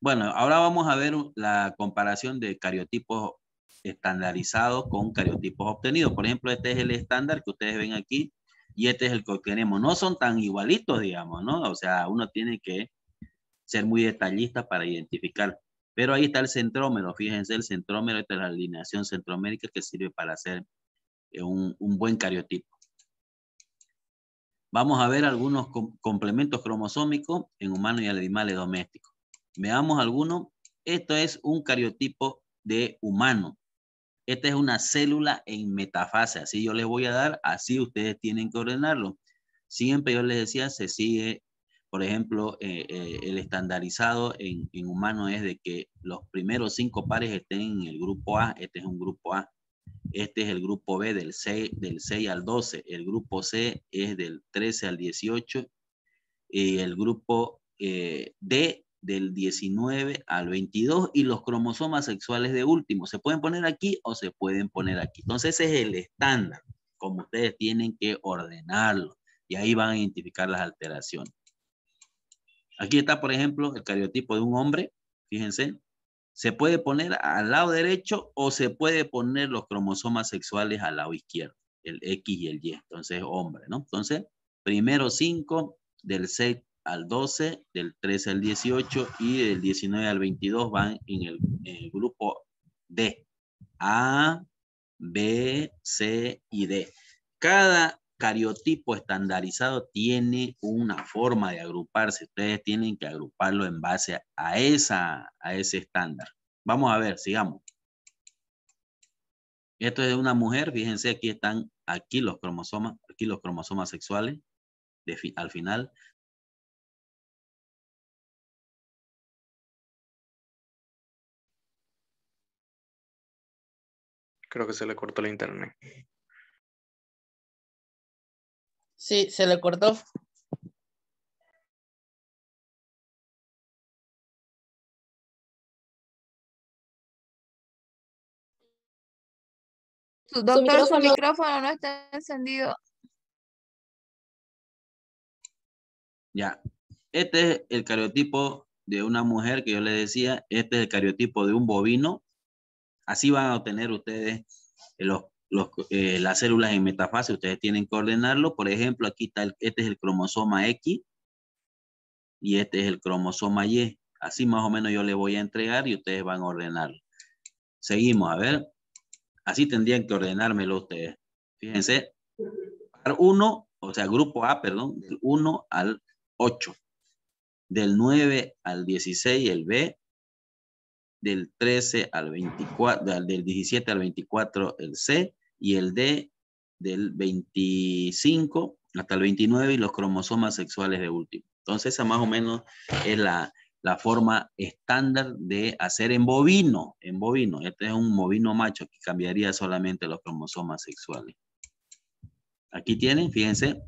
Bueno, ahora vamos a ver la comparación de cariotipos estandarizados con cariotipos obtenidos. Por ejemplo, este es el estándar que ustedes ven aquí y este es el que tenemos. No son tan igualitos, digamos, ¿no? O sea, uno tiene que ser muy detallista para identificar. Pero ahí está el centrómero, fíjense, el centrómero, esta es la alineación centromérica que sirve para hacer eh, un, buen cariotipo. Vamos a ver algunos complementos cromosómicos en humanos y animales domésticos. Veamos algunos. Esto es un cariotipo de humano. Esta es una célula en metafase. Así yo les voy a dar, así ustedes tienen que ordenarlo. Siempre yo les decía, se sigue por ejemplo, eh, eh, el estandarizado en, en humano es de que los primeros cinco pares estén en el grupo A, este es un grupo A. Este es el grupo B del 6, del 6 al 12. El grupo C es del 13 al 18. Y el grupo eh, D del 19 al 22. Y los cromosomas sexuales de último. Se pueden poner aquí o se pueden poner aquí. Entonces ese es el estándar, como ustedes tienen que ordenarlo. Y ahí van a identificar las alteraciones. Aquí está, por ejemplo, el cariotipo de un hombre. Fíjense. Se puede poner al lado derecho o se puede poner los cromosomas sexuales al lado izquierdo. El X y el Y. Entonces, hombre, ¿no? Entonces, primero 5, del 6 al 12, del 13 al 18 y del 19 al 22 van en el, grupo D. A, B, C y D. Cada cariotipo estandarizado tiene una forma de agruparse. Ustedes tienen que agruparlo en base a, esa, a ese estándar. Vamos a ver, sigamos. Esto es de una mujer, fíjense, aquí están, aquí los cromosomas, aquí los cromosomas sexuales, al final. Creo que se le cortó la internet. Sí, se le cortó. Doctor, su micrófono no está encendido. Ya. Este es el cariotipo de una mujer que yo le decía. Este es el cariotipo de un bovino. Así van a obtener ustedes los eh, las células en metafase, ustedes tienen que ordenarlo. Por ejemplo, aquí está, este es el cromosoma X y este es el cromosoma Y. Así más o menos yo le voy a entregar y ustedes van a ordenarlo. Seguimos, a ver. Así tendrían que ordenármelo ustedes. Fíjense, par 1, o sea, grupo A, perdón, del 1 al 8. Del 9 al 16 el B, del 13 al 24, del 17 al 24 el C y el D del 25 hasta el 29 y los cromosomas sexuales de último. Entonces esa más o menos es la, la forma estándar de hacer en bovino, en bovino. Este es un bovino macho que cambiaría solamente los cromosomas sexuales. Aquí tienen, fíjense,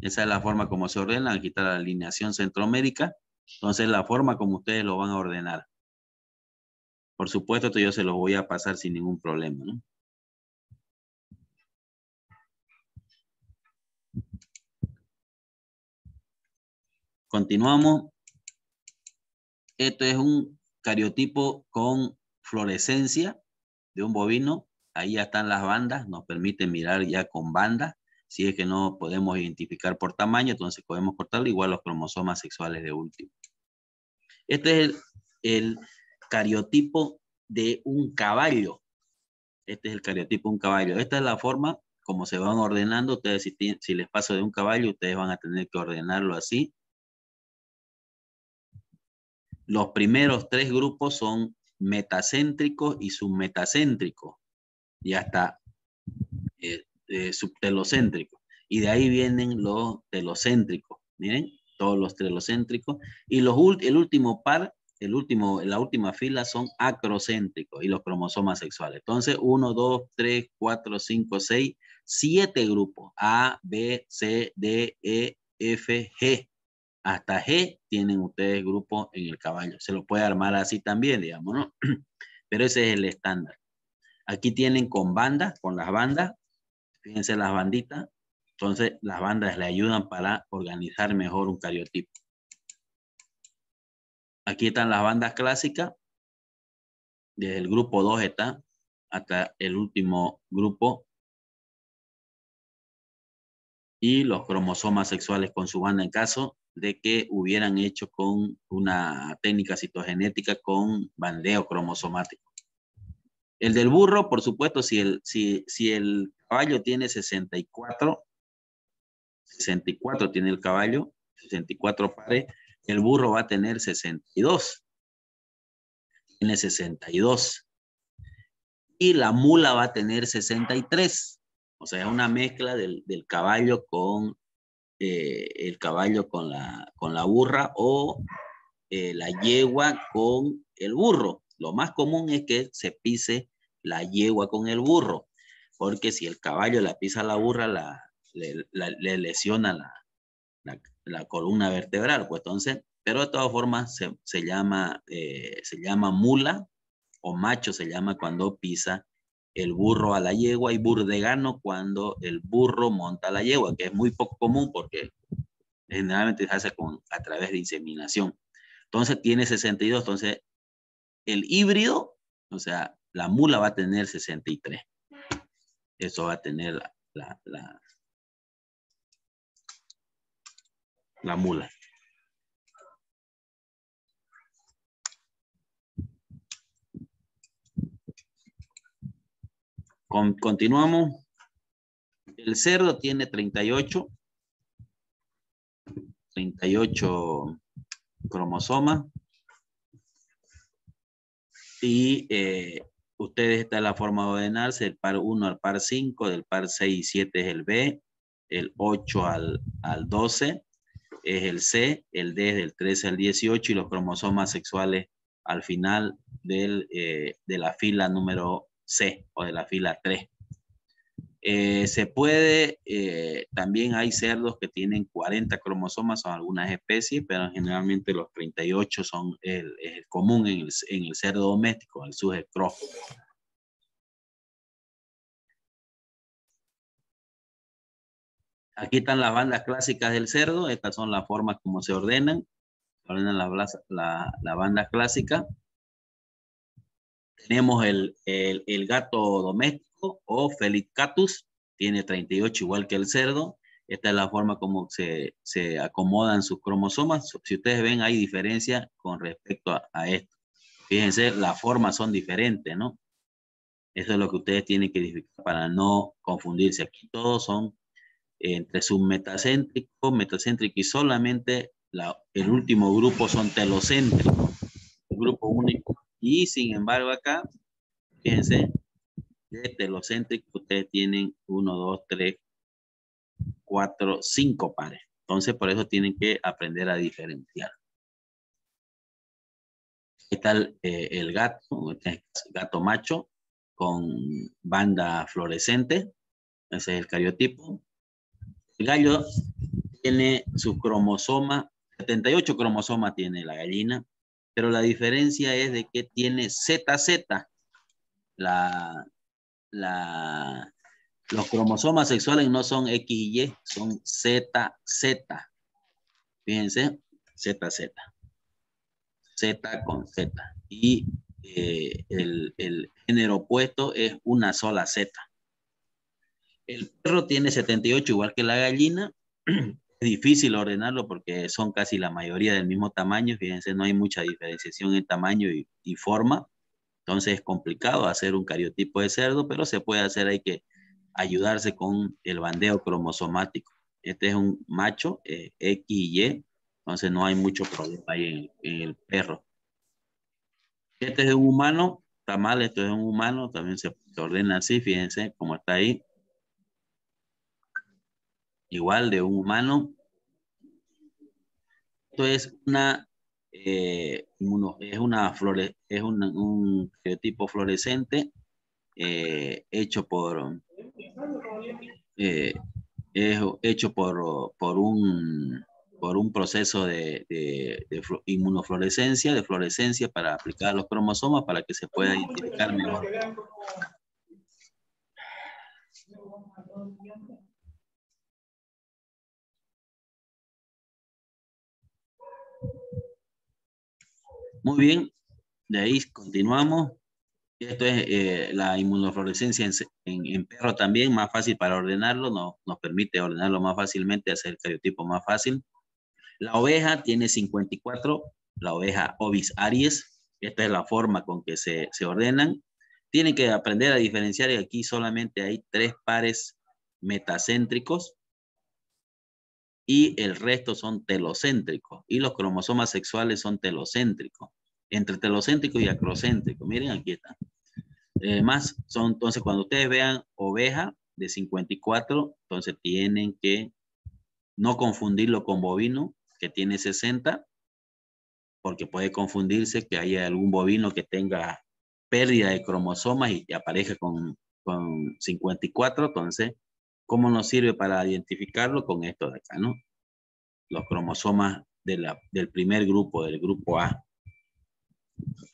esa es la forma como se ordena. Aquí está la alineación centromérica. Entonces la forma como ustedes lo van a ordenar. Por supuesto, esto yo se lo voy a pasar sin ningún problema. Continuamos. Esto es un cariotipo con fluorescencia de un bovino. Ahí ya están las bandas, nos permite mirar ya con bandas. Si es que no podemos identificar por tamaño, entonces podemos cortarlo igual los cromosomas sexuales de último. Este es el, cariotipo de un caballo. Este es el cariotipo de un caballo. Esta es la forma como se van ordenando. Ustedes, si, les paso de un caballo, ustedes van a tener que ordenarlo así los primeros tres grupos son metacéntricos y submetacéntricos, y hasta eh, eh, subtelocéntricos. Y de ahí vienen los telocéntricos, miren, todos los telocéntricos. Y los, el último par, el último, la última fila son acrocéntricos y los cromosomas sexuales. Entonces, 1, 2, 3, 4, 5, 6, 7 grupos. A, B, C, D, E, F, G hasta G tienen ustedes grupo en el caballo. Se lo puede armar así también, digamos, ¿no? Pero ese es el estándar. Aquí tienen con bandas, con las bandas. Fíjense las banditas. Entonces, las bandas le ayudan para organizar mejor un cariotipo. Aquí están las bandas clásicas. Desde el grupo 2 está hasta el último grupo. Y los cromosomas sexuales con su banda en caso de que hubieran hecho con una técnica citogenética con bandeo cromosomático. El del burro, por supuesto, si el, si, si el caballo tiene 64, 64 tiene el caballo, 64 pares, el burro va a tener 62. Tiene 62. Y la mula va a tener 63. O sea, es una mezcla del, del caballo con eh, el caballo con la, con la burra o eh, la yegua con el burro. Lo más común es que se pise la yegua con el burro, porque si el caballo la pisa la burra, la, le, lesiona la, la, columna vertebral. Pues entonces, pero de todas formas se, se llama, eh, se llama mula o macho se llama cuando pisa el burro a la yegua y burdegano cuando el burro monta la yegua, que es muy poco común porque generalmente se hace con, a través de inseminación. Entonces tiene 62, entonces el híbrido, o sea, la mula va a tener 63. Eso va a tener la, la mula. continuamos. El cerdo tiene 38. 38 cromosomas. Y eh, ustedes está la forma de ordenarse, el par 1 al par 5, del par 6 y 7 es el B, el 8 al, al 12 es el C, el D es del 13 al 18 y los cromosomas sexuales al final del, eh, de la fila número C o de la fila 3. Eh, se puede, eh, también hay cerdos que tienen 40 cromosomas, son algunas especies, pero generalmente los 38 son el, común en el, cerdo doméstico, el sujet Aquí están las bandas clásicas del cerdo, estas son las formas como se ordenan, se ordenan la, la, la banda clásica. Tenemos el, gato doméstico o Feliccatus, tiene 38 igual que el cerdo. Esta es la forma como se, acomodan sus cromosomas. Si ustedes ven, hay diferencia con respecto a, esto. Fíjense, las formas son diferentes, ¿no? Eso es lo que ustedes tienen que identificar para no confundirse. Aquí todos son entre submetacéntrico, metacéntrico y solamente el último grupo son telocéntricos. El grupo único y sin embargo acá, fíjense, de telocéntrico ustedes tienen uno, dos, tres, cuatro, cinco pares. Entonces por eso tienen que aprender a diferenciar. Está el, eh, gato, este gato macho con banda fluorescente. Ese es el cariotipo. El gallo tiene su cromosoma, 78 cromosomas tiene la gallina, pero la diferencia es de que tiene ZZ. Los cromosomas sexuales no son X y Y, son ZZ. Fíjense, ZZ. Z con Z. Y eh, el, el, género opuesto es una sola Z. El perro tiene 78 igual que la gallina, es difícil ordenarlo porque son casi la mayoría del mismo tamaño. Fíjense, no hay mucha diferenciación en tamaño y, forma. Entonces es complicado hacer un cariotipo de cerdo, pero se puede hacer, hay que ayudarse con el bandeo cromosomático. Este es un macho eh, X y Y, entonces no hay mucho problema ahí en, el perro. Este es un humano, está mal, esto es un humano, también se ordena así, fíjense cómo está ahí igual de un humano. Esto es una, eh, es una flore, es un, un fluorescente eh, hecho por eh, hecho por, por un por un proceso de, de, de, inmunofluorescencia, de fluorescencia para aplicar los cromosomas para que se pueda identificar mejor. Muy bien, de ahí continuamos. Esto es eh, la inmunofluorescencia en, en, perro también, más fácil para ordenarlo, no, nos permite ordenarlo más fácilmente, hacer el cariotipo más fácil. La oveja tiene 54, la oveja ovis aries, esta es la forma con que se, se ordenan. Tienen que aprender a diferenciar y aquí solamente hay tres pares metacéntricos y el resto son telocéntricos y los cromosomas sexuales son telocéntricos entre telocéntrico y acrocéntrico. Miren, aquí está. Eh, más son, entonces, cuando ustedes vean oveja de 54, entonces tienen que no confundirlo con bovino, que tiene 60, porque puede confundirse que haya algún bovino que tenga pérdida de cromosomas y que aparezca con, con 54. Entonces, ¿cómo nos sirve para identificarlo? Con esto de acá, ¿no? Los cromosomas del primer grupo, del grupo A.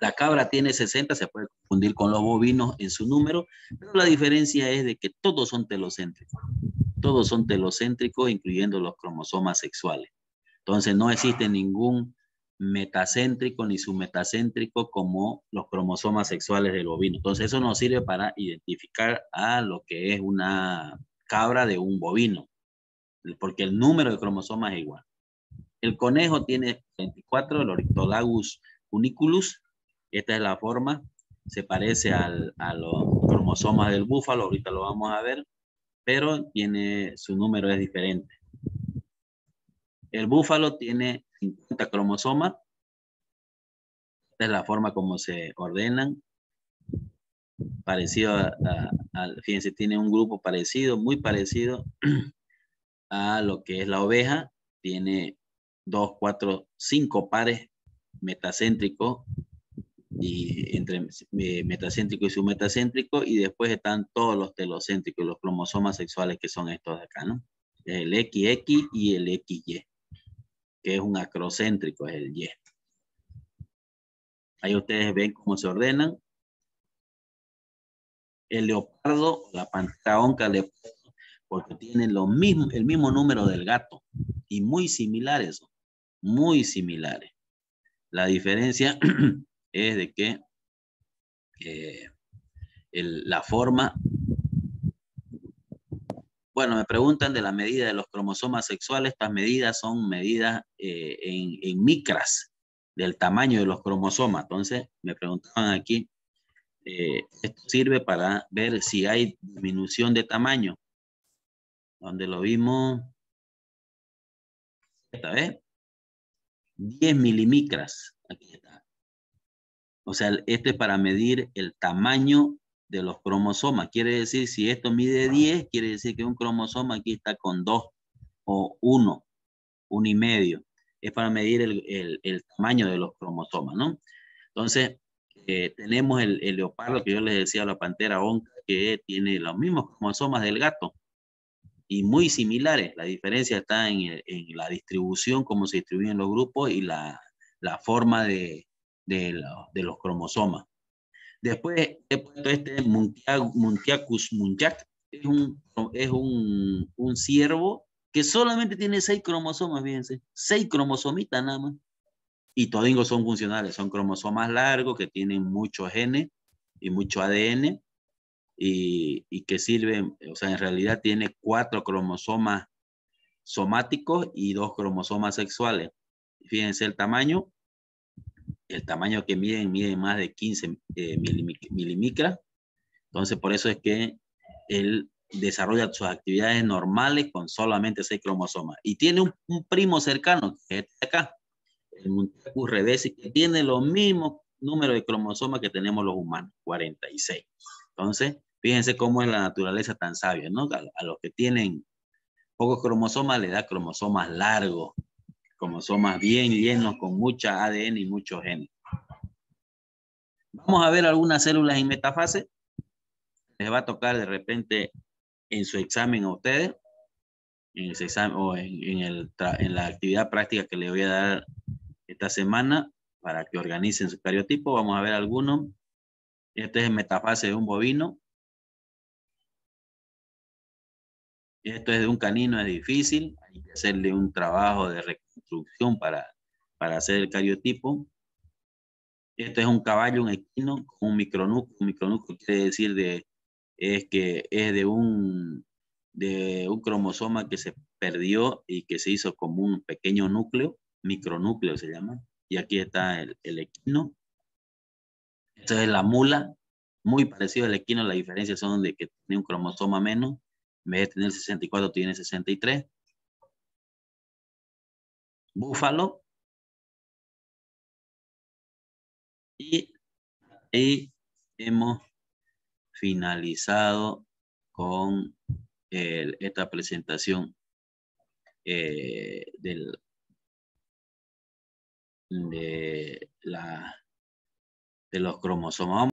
La cabra tiene 60, se puede confundir con los bovinos en su número, pero la diferencia es de que todos son telocéntricos. Todos son telocéntricos, incluyendo los cromosomas sexuales. Entonces no existe ningún metacéntrico ni submetacéntrico como los cromosomas sexuales del bovino. Entonces eso nos sirve para identificar a lo que es una cabra de un bovino, porque el número de cromosomas es igual. El conejo tiene 24, el Orictolagus uniculus. Esta es la forma. Se parece al, a los cromosomas del búfalo. Ahorita lo vamos a ver. Pero tiene, su número es diferente. El búfalo tiene 50 cromosomas. Esta es la forma como se ordenan. Parecido a, fíjense, tiene un grupo parecido, muy parecido a lo que es la oveja. Tiene dos, cuatro, cinco pares metacéntrico y entre eh, metacéntrico y submetacéntrico y después están todos los telocéntricos, los cromosomas sexuales que son estos de acá, ¿no? El XX y el XY, que es un acrocéntrico, es el Y. Ahí ustedes ven cómo se ordenan. El leopardo, la pantera onca, porque tienen mismo, el mismo número del gato y muy similares, muy similares. La diferencia es de que eh, la forma... Bueno, me preguntan de la medida de los cromosomas sexuales. Estas medidas son medidas eh, en, micras del tamaño de los cromosomas. Entonces, me preguntaban aquí, eh, esto sirve para ver si hay disminución de tamaño. Donde lo vimos, esta vez, 10 milimicras. Aquí está. O sea, este es para medir el tamaño de los cromosomas. Quiere decir, si esto mide 10, quiere decir que un cromosoma aquí está con 2 o 1, 1 y medio. Es para medir el, el, tamaño de los cromosomas, ¿no? Entonces, eh, tenemos el, el, leopardo que yo les decía, la pantera onca, que tiene los mismos cromosomas del gato y muy similares. La diferencia está en, la distribución, cómo se distribuyen los grupos y la, forma de, los cromosomas. Después he puesto este Muntiacus muntiac, es un, es un, un ciervo que solamente tiene seis cromosomas, fíjense, seis cromosomitas nada más. Y todingos son funcionales, son cromosomas largos que tienen muchos genes y mucho ADN y, que sirve, o sea, en realidad tiene cuatro cromosomas somáticos y dos cromosomas sexuales. Fíjense el tamaño, el tamaño que miden, mide más de 15 eh, milimicras. Entonces, por eso es que él desarrolla sus actividades normales con solamente seis cromosomas. Y tiene un, primo cercano, que es este acá, el Muntacus revesi, que tiene los mismos números de cromosomas que tenemos los humanos, 46. Entonces, Fíjense cómo es la naturaleza tan sabia, ¿no? A, los que tienen pocos cromosomas le da cromosomas largos, cromosomas bien llenos con mucha ADN y muchos genes. Vamos a ver algunas células en metafase. Les va a tocar de repente en su examen a ustedes, en ese examen o en, el, en la actividad práctica que le voy a dar esta semana para que organicen su cariotipo. Vamos a ver algunos. Este es metafase de un bovino. esto es de un canino, es difícil, hay que hacerle un trabajo de reconstrucción para, para hacer el cariotipo. Este es un caballo, un equino, un micronúcleo. Un micronúcleo quiere decir de, es que es de un, de un cromosoma que se perdió y que se hizo como un pequeño núcleo, micronúcleo se llama. Y aquí está el, el equino. Es la mula, muy parecido al equino, la diferencia son de que tiene un cromosoma menos, en vez de tener 64 tiene 63. Búfalo. Y ahí hemos finalizado con esta presentación eh, del, de, la, de los cromosomas.